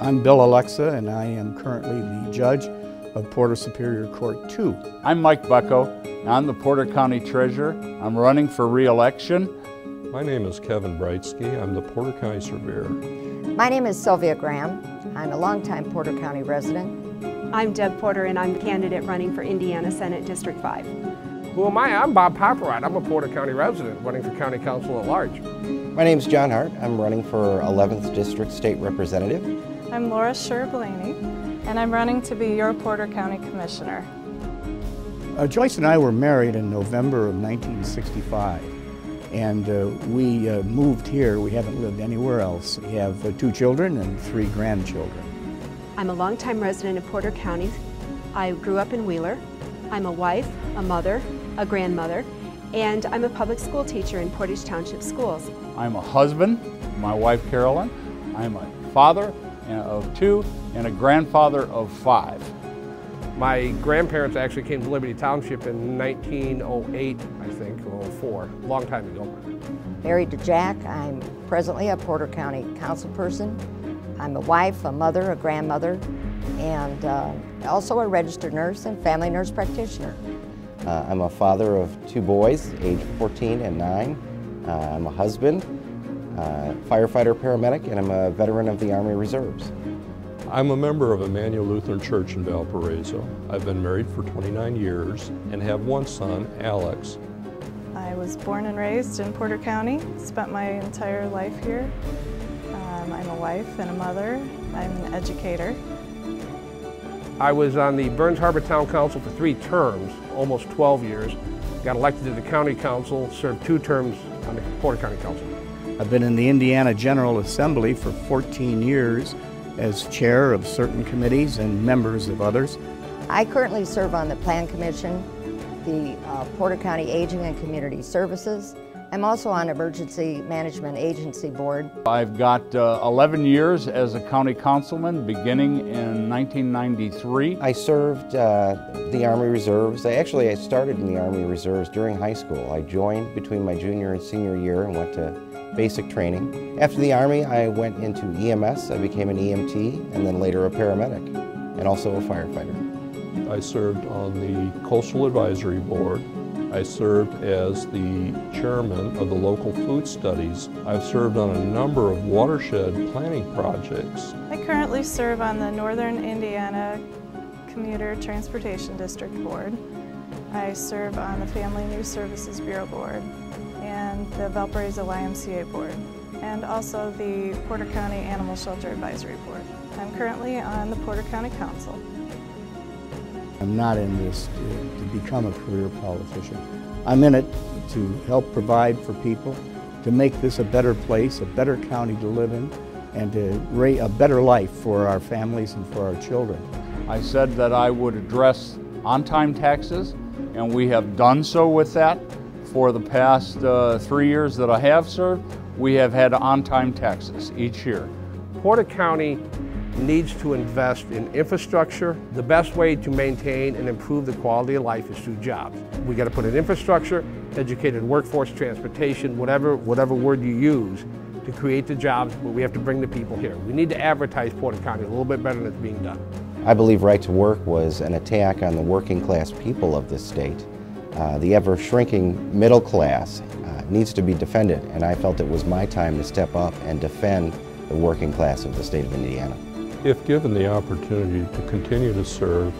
I'm Bill Alexa, and I am currently the judge of Porter Superior Court 2. I'm Mike Bucko. I'm the Porter County Treasurer. I'm running for re-election. My name is Kevin Breitzke. I'm the Porter County Surveyor. My name is Sylvia Graham. I'm a longtime Porter County resident. I'm Deb Porter and I'm the candidate running for Indiana Senate District 5. Who am I? I'm Bob Paparat. I'm a Porter County resident running for County Council at Large. My name is John Hart. I'm running for 11th District State Representative. I'm Laura Shurr-Blaney and I'm running to be your Porter County Commissioner. Uh, Joyce and I were married in November of 1965 and uh, we uh, moved here. We haven't lived anywhere else. We have uh, two children and three grandchildren. I'm a longtime resident of Porter County. I grew up in Wheeler. I'm a wife, a mother, a grandmother, and I'm a public school teacher in Portage Township Schools. I'm a husband, my wife Carolyn. I'm a father of two and a grandfather of five. My grandparents actually came to Liberty Township in 1908, I think, or 04, a long time ago. Married to Jack, I'm presently a Porter County council person. I'm a wife, a mother, a grandmother, and uh, also a registered nurse and family nurse practitioner. Uh, I'm a father of two boys, age 14 and 9. Uh, I'm a husband, uh, firefighter paramedic, and I'm a veteran of the Army Reserves. I'm a member of Emmanuel Lutheran Church in Valparaiso. I've been married for 29 years and have one son, Alex. I was born and raised in Porter County, spent my entire life here. Um, I'm a wife and a mother. I'm an educator. I was on the Burns Harbor Town Council for three terms, almost 12 years. Got elected to the County Council, served two terms on the Porter County Council. I've been in the Indiana General Assembly for 14 years as chair of certain committees and members of others. I currently serve on the Plan Commission, the uh, Porter County Aging and Community Services. I'm also on Emergency Management Agency Board. I've got uh, 11 years as a county councilman beginning in 1993. I served uh, the Army Reserves. I actually I started in the Army Reserves during high school. I joined between my junior and senior year and went to basic training. After the Army, I went into EMS. I became an EMT and then later a paramedic and also a firefighter. I served on the Coastal Advisory Board. I served as the chairman of the local food studies. I've served on a number of watershed planning projects. I currently serve on the Northern Indiana Commuter Transportation District Board. I serve on the Family News Services Bureau Board and the Valparaiso YMCA Board, and also the Porter County Animal Shelter Advisory Board. I'm currently on the Porter County Council. I'm not in this to, to, become a career politician. I'm in it to help provide for people, to make this a better place, a better county to live in, and to create a better life for our families and for our children. I said that I would address on-time taxes, and we have done so with that. For the past uh, three years that I have served, we have had on-time taxes each year. Porter County needs to invest in infrastructure. The best way to maintain and improve the quality of life is through jobs. We got to put in infrastructure, educated workforce, transportation, whatever, whatever word you use to create the jobs, but we have to bring the people here. We need to advertise Porter County a little bit better than it's being done. I believe Right to Work was an attack on the working class people of this state. Uh, the ever shrinking middle class uh, needs to be defended, and I felt it was my time to step up and defend the working class of the state of Indiana. If given the opportunity to continue to serve,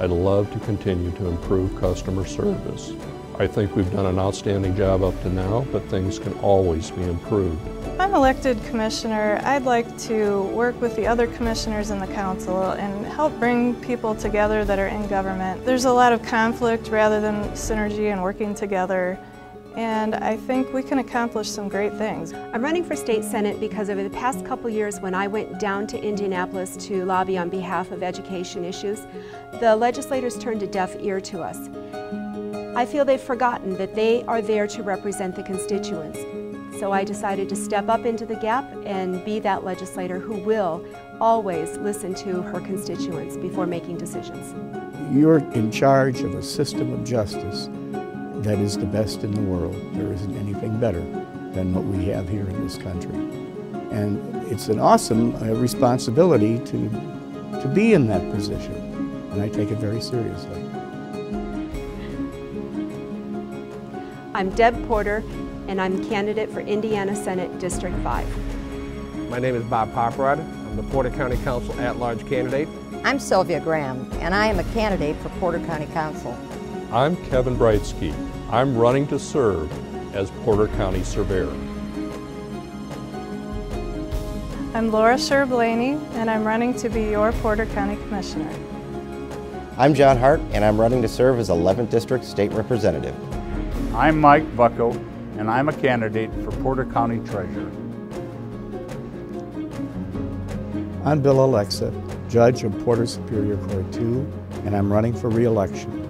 I'd love to continue to improve customer service. I think we've done an outstanding job up to now, but things can always be improved. If I'm elected commissioner, I'd like to work with the other commissioners in the council and help bring people together that are in government. There's a lot of conflict rather than synergy and working together and I think we can accomplish some great things. I'm running for state senate because over the past couple years when I went down to Indianapolis to lobby on behalf of education issues, the legislators turned a deaf ear to us. I feel they've forgotten that they are there to represent the constituents. So I decided to step up into the gap and be that legislator who will always listen to her constituents before making decisions. You're in charge of a system of justice that is the best in the world. There isn't anything better than what we have here in this country. And it's an awesome uh, responsibility to, to be in that position, and I take it very seriously. I'm Deb Porter, and I'm candidate for Indiana Senate District 5. My name is Bob Poprod. I'm the Porter County Council at-large candidate. I'm Sylvia Graham, and I am a candidate for Porter County Council. I'm Kevin Breitzke. I'm running to serve as Porter County Surveyor. I'm Laura Shurr Blaney, and I'm running to be your Porter County Commissioner. I'm John Hart, and I'm running to serve as 11th District State Representative. I'm Mike Bucko, and I'm a candidate for Porter County Treasurer. I'm Bill Alexa, Judge of Porter Superior Court 2, and I'm running for re-election.